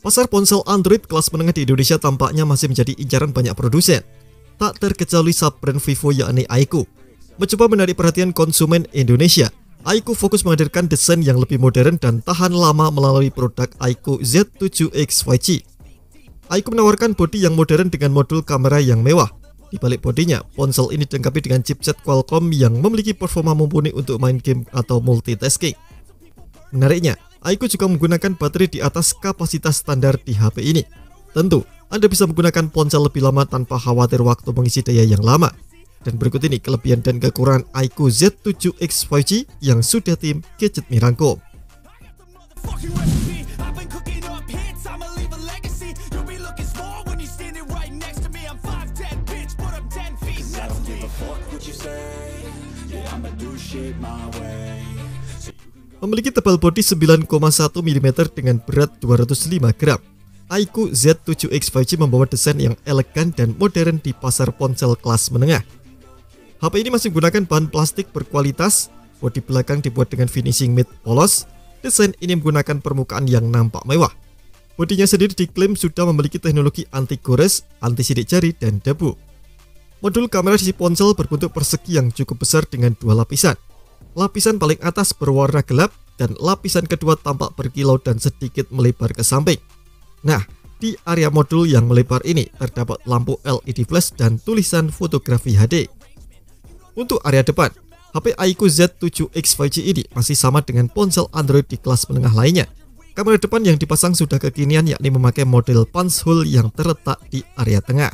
Pasar ponsel Android kelas menengah di Indonesia tampaknya masih menjadi incaran banyak produsen. Tak terkecuali sub-brand Vivo yakni Aiku. Mencoba menarik perhatian konsumen Indonesia, Aiku fokus menghadirkan desain yang lebih modern dan tahan lama melalui produk Aiku Z7X 5G. Aiku menawarkan bodi yang modern dengan modul kamera yang mewah, di balik bodinya, ponsel ini dilengkapi dengan chipset Qualcomm yang memiliki performa mumpuni untuk main game atau multitasking. Menariknya, Aiku juga menggunakan baterai di atas kapasitas standar di HP ini. Tentu, Anda bisa menggunakan ponsel lebih lama tanpa khawatir waktu mengisi daya yang lama. Dan berikut ini kelebihan dan kekurangan Aiku Z7X 5G yang sudah tim Gadget Mirangkum. Memiliki tebal bodi 9,1 mm dengan berat 205 gram. Aiku Z7X 5G membawa desain yang elegan dan modern di pasar ponsel kelas menengah. HP ini masih menggunakan bahan plastik berkualitas, bodi belakang dibuat dengan finishing matte polos, desain ini menggunakan permukaan yang nampak mewah. Bodinya sendiri diklaim sudah memiliki teknologi anti gores, anti sidik jari, dan debu. Modul kamera sisi ponsel berbentuk persegi yang cukup besar dengan dua lapisan. Lapisan paling atas berwarna gelap dan lapisan kedua tampak berkilau dan sedikit melebar ke samping. Nah, di area modul yang melebar ini terdapat lampu LED flash dan tulisan fotografi HD. Untuk area depan, HP Aiku Z7X 5G ini masih sama dengan ponsel Android di kelas menengah lainnya. Kamera depan yang dipasang sudah kekinian yakni memakai model punch hole yang terletak di area tengah.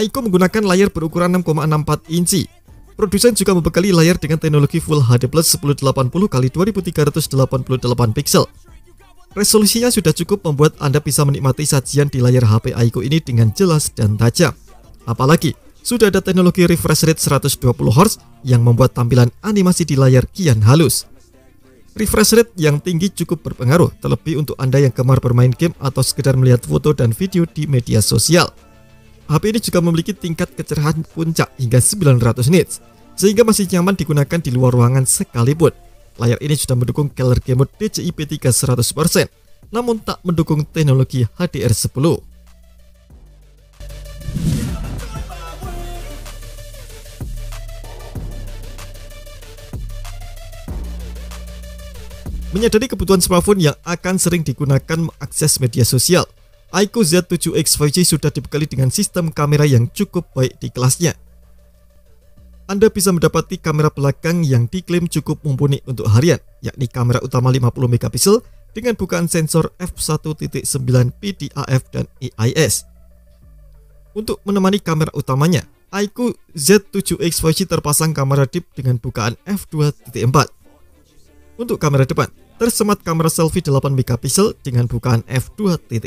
Aiko menggunakan layar berukuran 6,64 inci. Produsen juga membekali layar dengan teknologi Full HD Plus 1080 x 2388 pixel. Resolusinya sudah cukup membuat Anda bisa menikmati sajian di layar HP Aiko ini dengan jelas dan tajam. Apalagi, sudah ada teknologi refresh rate 120Hz yang membuat tampilan animasi di layar kian halus. Refresh rate yang tinggi cukup berpengaruh, terlebih untuk Anda yang gemar bermain game atau sekedar melihat foto dan video di media sosial. HP ini juga memiliki tingkat kecerahan puncak hingga 900 nits, sehingga masih nyaman digunakan di luar ruangan sekalipun. Layar ini sudah mendukung Color Game Mode DCI P3 100%, namun tak mendukung teknologi HDR10. Menyadari kebutuhan smartphone yang akan sering digunakan mengakses media sosial, Aiku Z7X 5G sudah dibekali dengan sistem kamera yang cukup baik di kelasnya. Anda bisa mendapati kamera belakang yang diklaim cukup mumpuni untuk harian, yakni kamera utama 50 megapiksel dengan bukaan sensor f1.9 PDAF dan EIS. Untuk menemani kamera utamanya, Aiku Z7X 5G terpasang kamera deep dengan bukaan f2.4. Untuk kamera depan, tersemat kamera selfie 8 megapiksel dengan bukaan f2.0.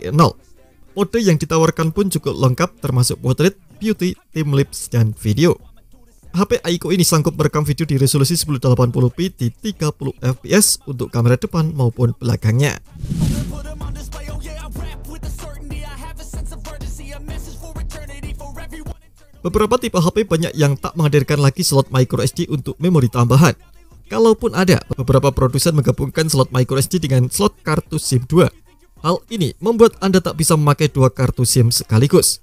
Mode yang ditawarkan pun cukup lengkap termasuk portrait, beauty, team lips, dan video. HP Aiko ini sanggup merekam video di resolusi 1080p di 30 fps untuk kamera depan maupun belakangnya. Beberapa tipe HP banyak yang tak menghadirkan lagi slot microSD untuk memori tambahan. Kalaupun ada, beberapa produsen menggabungkan slot microSD dengan slot kartu SIM 2 Hal ini membuat Anda tak bisa memakai dua kartu SIM sekaligus.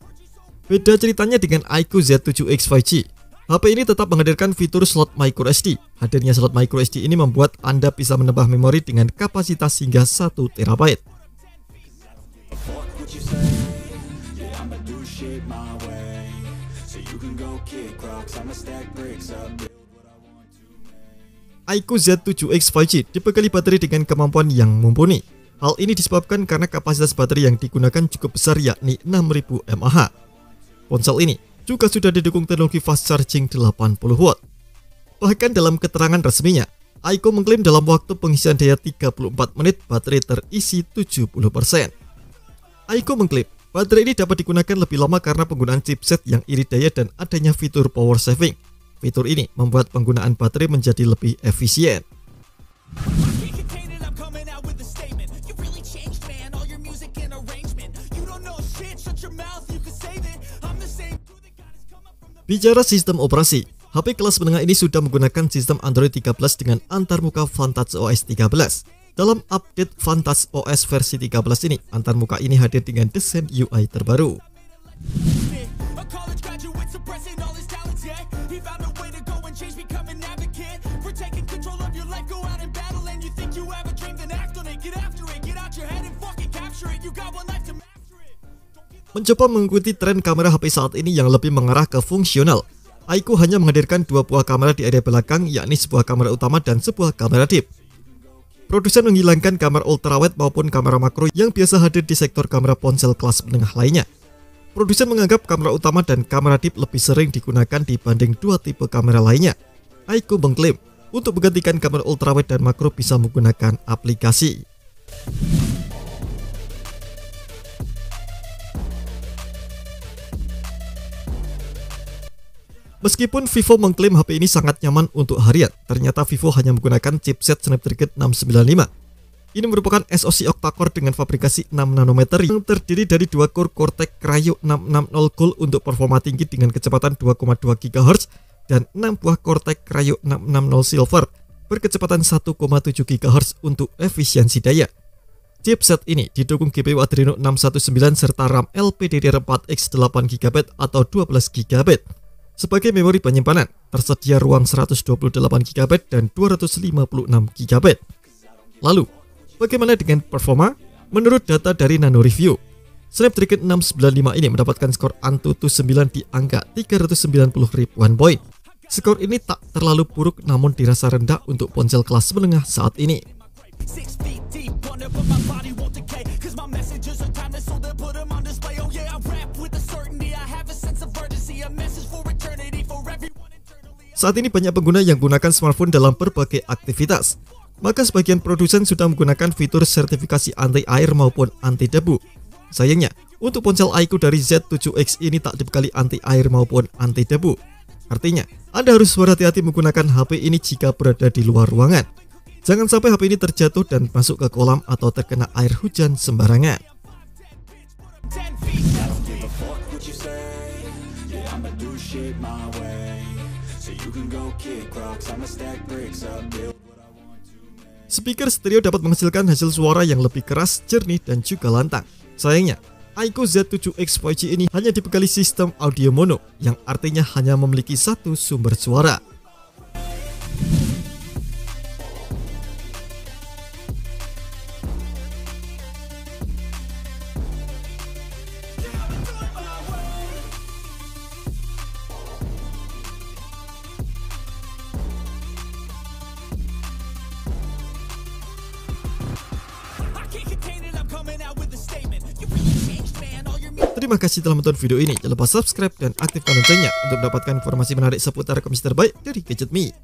Beda ceritanya dengan iQOO Z7X 5G. HP ini tetap menghadirkan fitur slot microSD. Hadirnya slot microSD ini membuat Anda bisa menambah memori dengan kapasitas hingga 1 TB. iQOO Z7X 5G dibekali baterai dengan kemampuan yang mumpuni Hal ini disebabkan karena kapasitas baterai yang digunakan cukup besar yakni 6000 mAh. Ponsel ini juga sudah didukung teknologi fast charging 80 watt. Bahkan dalam keterangan resminya, Aiko mengklaim dalam waktu pengisian daya 34 menit baterai terisi 70%. Aiko mengklaim baterai ini dapat digunakan lebih lama karena penggunaan chipset yang irit daya dan adanya fitur power saving. Fitur ini membuat penggunaan baterai menjadi lebih efisien. Bicara sistem operasi, HP kelas menengah ini sudah menggunakan sistem Android 13 dengan antarmuka Vantage OS 13. Dalam update Vantage OS versi 13 ini, antarmuka ini hadir dengan desain UI terbaru. Mencoba mengikuti tren kamera HP saat ini yang lebih mengarah ke fungsional, Aiku hanya menghadirkan dua buah kamera di area belakang, yakni sebuah kamera utama dan sebuah kamera deep. Produsen menghilangkan kamera ultrawide maupun kamera makro yang biasa hadir di sektor kamera ponsel kelas menengah lainnya. Produsen menganggap kamera utama dan kamera deep lebih sering digunakan dibanding dua tipe kamera lainnya. Aiku mengklaim, untuk menggantikan kamera ultrawide dan makro bisa menggunakan aplikasi. Meskipun Vivo mengklaim HP ini sangat nyaman untuk harian, ternyata Vivo hanya menggunakan chipset Snapdragon 695. Ini merupakan SoC octa-core dengan fabrikasi 6 nanometer yang terdiri dari dua core Cortex Cryo 660 Gold untuk performa tinggi dengan kecepatan 2,2 GHz dan 6 buah Cortex Cryo 660 Silver berkecepatan 1,7 GHz untuk efisiensi daya. Chipset ini didukung GPU Adreno 619 serta RAM LPDDR4X 8GB atau 12GB. Sebagai memori penyimpanan, tersedia ruang 128 GB dan 256 GB. Lalu, bagaimana dengan performa? Menurut data dari Nano Review, Snapdragon 695 ini mendapatkan skor Antutu 9 di angka 390 ribuan poin. Skor ini tak terlalu buruk namun dirasa rendah untuk ponsel kelas menengah saat ini. Saat ini banyak pengguna yang gunakan smartphone dalam berbagai aktivitas. Maka sebagian produsen sudah menggunakan fitur sertifikasi anti air maupun anti debu. Sayangnya, untuk ponsel iQOO dari Z7X ini tak dibekali anti air maupun anti debu. Artinya, Anda harus berhati-hati menggunakan HP ini jika berada di luar ruangan. Jangan sampai HP ini terjatuh dan masuk ke kolam atau terkena air hujan sembarangan. Speaker stereo dapat menghasilkan hasil suara yang lebih keras, jernih, dan juga lantang. Sayangnya, Aiko Z7X 5G ini hanya dibekali sistem audio mono, yang artinya hanya memiliki satu sumber suara. Terima kasih telah menonton video ini. Jangan lupa subscribe dan aktifkan loncengnya untuk mendapatkan informasi menarik seputar komputer terbaik dari Gadget Me.